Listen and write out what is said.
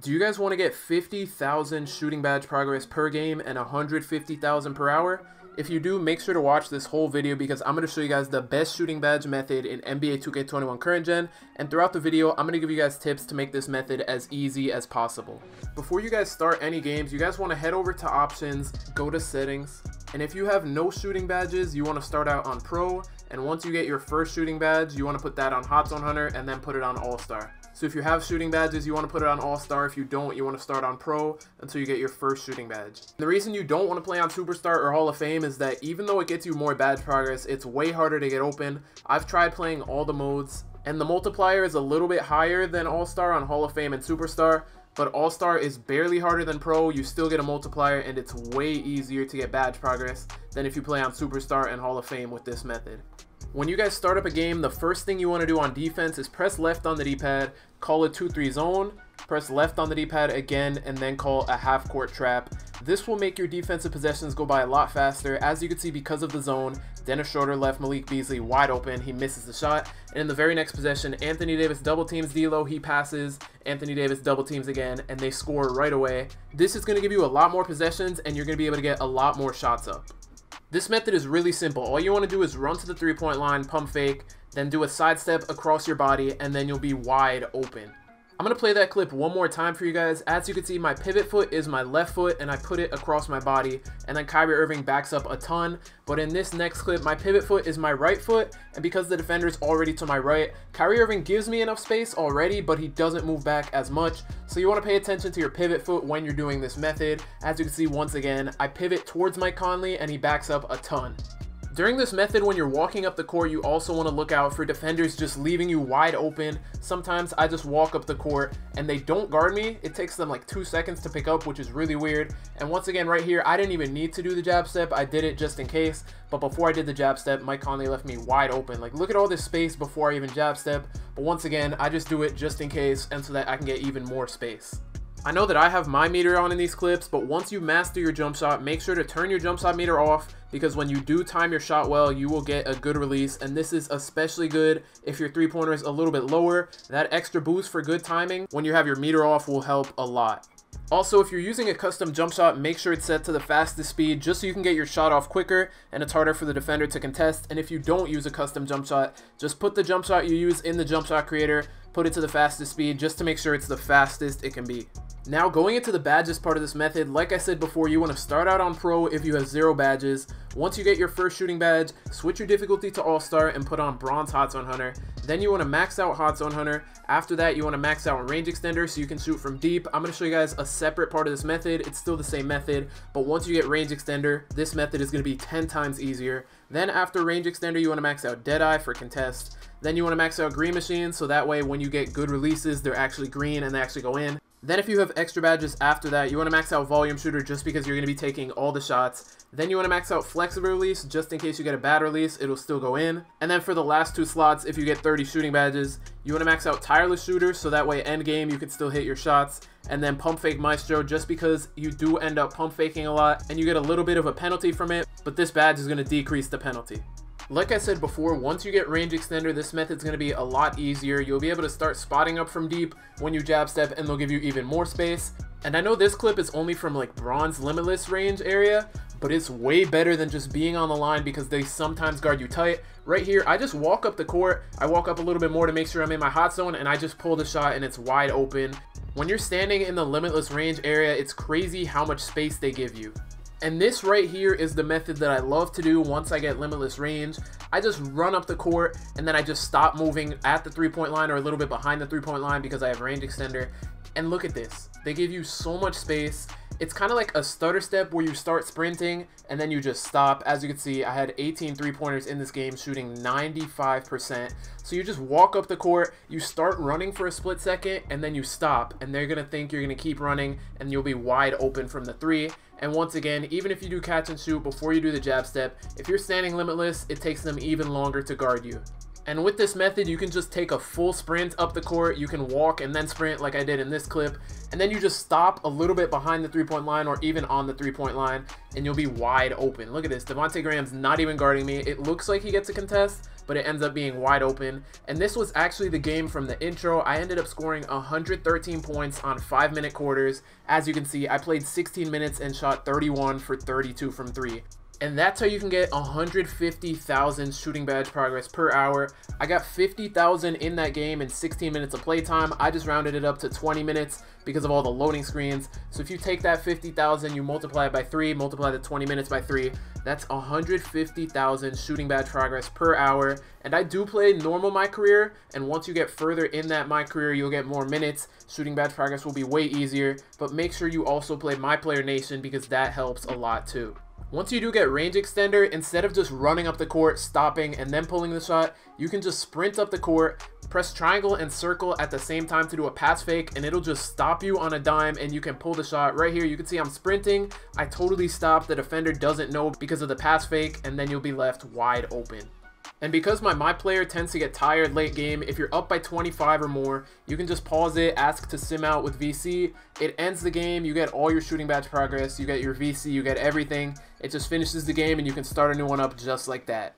Do you guys want to get 50,000 shooting badge progress per game and 150,000 per hour? If you do, make sure to watch this whole video because I'm going to show you guys the best shooting badge method in NBA 2K21 current gen and throughout the video I'm going to give you guys tips to make this method as easy as possible. Before you guys start any games, you guys want to head over to options, go to settings, and if you have no shooting badges, you want to start out on pro and once you get your first shooting badge, you want to put that on Hot Zone Hunter and then put it on All-Star. So if you have shooting badges, you want to put it on All-Star. If you don't, you want to start on Pro until you get your first shooting badge. The reason you don't want to play on Superstar or Hall of Fame is that even though it gets you more badge progress, it's way harder to get open. I've tried playing all the modes, and the multiplier is a little bit higher than All-Star on Hall of Fame and Superstar, but All-Star is barely harder than Pro. You still get a multiplier, and it's way easier to get badge progress than if you play on Superstar and Hall of Fame with this method. When you guys start up a game, the first thing you want to do on defense is press left on the D-pad, call a 2-3 zone, press left on the D-pad again, and then call a half-court trap. This will make your defensive possessions go by a lot faster. As you can see, because of the zone, Dennis Schroeder left Malik Beasley wide open. He misses the shot. And in the very next possession, Anthony Davis double teams D'Lo. He passes. Anthony Davis double teams again, and they score right away. This is going to give you a lot more possessions, and you're going to be able to get a lot more shots up. This method is really simple. All you want to do is run to the three-point line, pump fake, then do a sidestep across your body, and then you'll be wide open. I'm going to play that clip one more time for you guys. As you can see, my pivot foot is my left foot, and I put it across my body, and then Kyrie Irving backs up a ton. But in this next clip, my pivot foot is my right foot, and because the defender's already to my right, Kyrie Irving gives me enough space already, but he doesn't move back as much. So you want to pay attention to your pivot foot when you're doing this method. As you can see, once again, I pivot towards Mike Conley, and he backs up a ton. During this method, when you're walking up the court, you also want to look out for defenders just leaving you wide open. Sometimes I just walk up the court and they don't guard me. It takes them like two seconds to pick up, which is really weird. And once again, right here, I didn't even need to do the jab step. I did it just in case. But before I did the jab step, Mike Conley left me wide open. Like, look at all this space before I even jab step. But once again, I just do it just in case and so that I can get even more space. I know that I have my meter on in these clips, but once you master your jump shot, make sure to turn your jump shot meter off because when you do time your shot well, you will get a good release, and this is especially good if your three-pointer is a little bit lower. That extra boost for good timing when you have your meter off will help a lot. Also, if you're using a custom jump shot, make sure it's set to the fastest speed just so you can get your shot off quicker and it's harder for the defender to contest. And if you don't use a custom jump shot, just put the jump shot you use in the jump shot creator, put it to the fastest speed just to make sure it's the fastest it can be. Now going into the badges part of this method, like I said before, you want to start out on pro if you have zero badges. Once you get your first shooting badge, switch your difficulty to all-star and put on bronze hot zone hunter. Then you want to max out hot zone hunter. After that, you want to max out range extender so you can shoot from deep. I'm going to show you guys a separate part of this method. It's still the same method, but once you get range extender, this method is going to be 10 times easier. Then after range extender, you want to max out Deadeye for contest. Then you want to max out green machine so that way when you get good releases, they're actually green and they actually go in. Then if you have extra badges after that, you want to max out volume shooter just because you're going to be taking all the shots. Then you want to max out flexible release just in case you get a bad release, it'll still go in. And then for the last two slots, if you get 30 shooting badges, you want to max out tireless shooter so that way end game you can still hit your shots. And then pump fake maestro just because you do end up pump faking a lot and you get a little bit of a penalty from it, but this badge is going to decrease the penalty. Like I said before, once you get range extender, this method's going to be a lot easier. You'll be able to start spotting up from deep when you jab step and they'll give you even more space. And I know this clip is only from like bronze limitless range area, but it's way better than just being on the line because they sometimes guard you tight. Right here, I just walk up the court, I walk up a little bit more to make sure I'm in my hot zone, and I just pull the shot and it's wide open. When you're standing in the limitless range area, it's crazy how much space they give you. And this right here is the method that I love to do once I get limitless range. I just run up the court and then I just stop moving at the three-point line or a little bit behind the three-point line because I have range extender. And look at this. They give you so much space. It's kind of like a stutter step where you start sprinting and then you just stop. As you can see, I had 18 three-pointers in this game shooting 95%. So you just walk up the court, you start running for a split second, and then you stop. And they're going to think you're going to keep running and you'll be wide open from the three. And once again, even if you do catch and shoot before you do the jab step, if you're standing limitless, it takes them even longer to guard you. And with this method, you can just take a full sprint up the court, you can walk and then sprint like I did in this clip, and then you just stop a little bit behind the three-point line or even on the three-point line, and you'll be wide open. Look at this, Devonte Graham's not even guarding me. It looks like he gets a contest, but it ends up being wide open. And this was actually the game from the intro. I ended up scoring 113 points on 5 minute quarters. As you can see, I played 16 minutes and shot 31 for 32 from 3 and that's how you can get 150,000 shooting badge progress per hour. I got 50,000 in that game in 16 minutes of playtime. I just rounded it up to 20 minutes because of all the loading screens. So if you take that 50,000, you multiply it by 3, multiply the 20 minutes by 3, that's 150,000 shooting badge progress per hour. And I do play normal my career, and once you get further in that my career, you'll get more minutes. Shooting badge progress will be way easier, but make sure you also play My Player Nation because that helps a lot too. Once you do get range extender, instead of just running up the court, stopping, and then pulling the shot, you can just sprint up the court, press triangle and circle at the same time to do a pass fake, and it'll just stop you on a dime, and you can pull the shot. Right here, you can see I'm sprinting. I totally stop. The defender doesn't know because of the pass fake, and then you'll be left wide open. And because my my player tends to get tired late game, if you're up by 25 or more, you can just pause it, ask to sim out with VC. It ends the game, you get all your shooting badge progress, you get your VC, you get everything. It just finishes the game and you can start a new one up just like that.